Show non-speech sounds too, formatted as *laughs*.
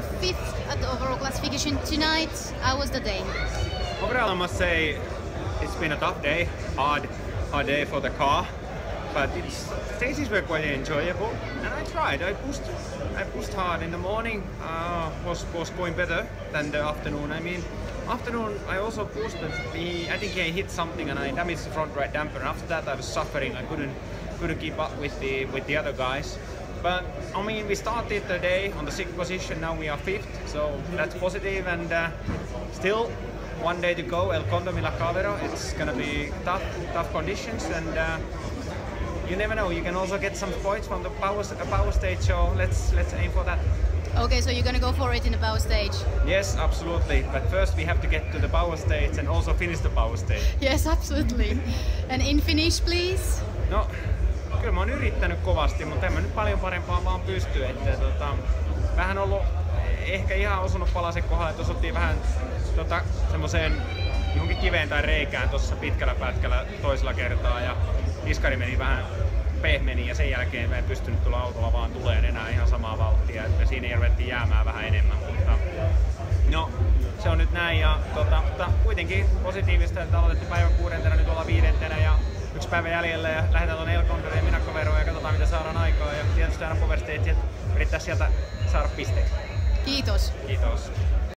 fifth at the overall classification tonight. How was the day? Overall, I must say it's been a tough day, hard, hard day for the car, but it's stages were quite enjoyable, and I tried. I pushed, I pushed hard in the morning. Uh, was was going better than the afternoon. I mean, afternoon I also pushed, but he, I think he hit something and I damaged the front right damper. And after that, I was suffering. I couldn't couldn't keep up with the with the other guys. But I mean, we started the day on the sixth position. Now we are fifth, so that's positive. And uh, still, one day to go. El Condo Milacavero. It's gonna be tough, tough conditions, and uh, you never know. You can also get some points from the power power stage. So let's let's aim for that. Okay, so you're gonna go for it in the power stage. Yes, absolutely. But first we have to get to the power stage and also finish the power stage. *laughs* Yes, absolutely. and in finish, please. No, kyllä mä oon yrittänyt kovasti, mutta en mä nyt paljon parempaa vaan pysty. Että, tota, vähän ollut ehkä ihan osunut palasen kohdalla, että osuttiin vähän tota, semmoiseen johonkin kiveen tai reikään tuossa pitkällä pätkällä toisella kertaa ja iskari meni vähän pehmeni ja sen jälkeen me ei pystynyt tulla autolla vaan tulee enää ihan samaa että siinä ruvettiin jäämään vähän enemmän, mutta no se on nyt näin ja tota, mutta kuitenkin positiivista, että aloitettu päivä kuudentena, nyt ollaan viidentenä ja yksi päivä jäljellä ja lähdetään tuonne Elkondoriin Minakkoveroon ja katsotaan mitä saadaan aikaa ja tietysti aina Power Stage, yrittää sieltä saada pisteitä. Kiitos. Kiitos.